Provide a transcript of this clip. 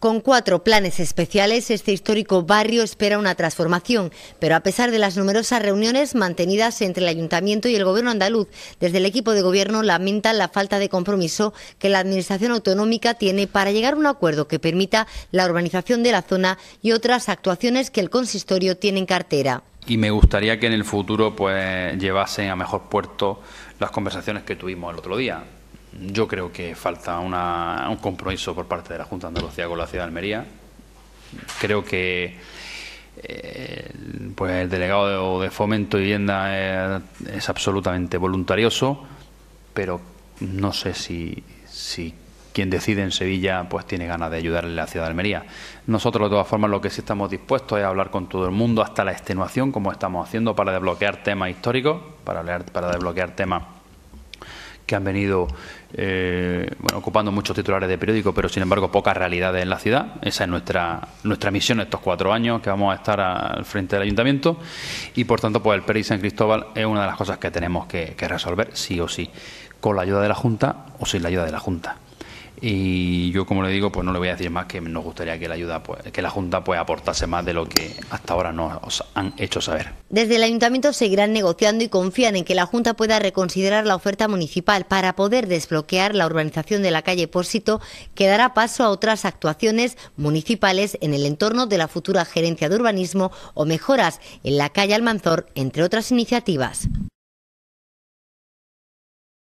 Con cuatro planes especiales, este histórico barrio espera una transformación, pero a pesar de las numerosas reuniones mantenidas entre el Ayuntamiento y el Gobierno andaluz, desde el equipo de Gobierno lamentan la falta de compromiso que la Administración autonómica tiene para llegar a un acuerdo que permita la urbanización de la zona y otras actuaciones que el consistorio tiene en cartera. Y me gustaría que en el futuro pues llevasen a mejor puerto las conversaciones que tuvimos el otro día yo creo que falta un compromiso por parte de la Junta de Andalucía con la ciudad de Almería. Creo que eh, pues el delegado de, Fomento y Vivienda es, absolutamente voluntarioso, pero no sé si, si quien decide en Sevilla pues tiene ganas de ayudarle a la ciudad de Almería. Nosotros de todas formas lo que sí estamos dispuestos es hablar con todo el mundo hasta la extenuación como estamos haciendo para desbloquear temas históricos, para, para desbloquear temas que han venido eh, bueno, ocupando muchos titulares de periódico, pero sin embargo pocas realidades en la ciudad. Esa es nuestra, nuestra misión estos cuatro años que vamos a estar al frente del ayuntamiento y por tanto pues el PERI San Cristóbal es una de las cosas que tenemos que resolver sí o sí, con la ayuda de la Junta o sin la ayuda de la Junta. Y yo, como le digo, pues no le voy a decir más que nos gustaría que la ayuda, pues, que la Junta pues aportase más de lo que hasta ahora nos han hecho saber. Desde el Ayuntamiento seguirán negociando y confían en que la Junta pueda reconsiderar la oferta municipal para poder desbloquear la urbanización de la calle Pósito, que dará paso a otras actuaciones municipales en el entorno de la futura gerencia de urbanismo o mejoras en la calle Almanzor, entre otras iniciativas.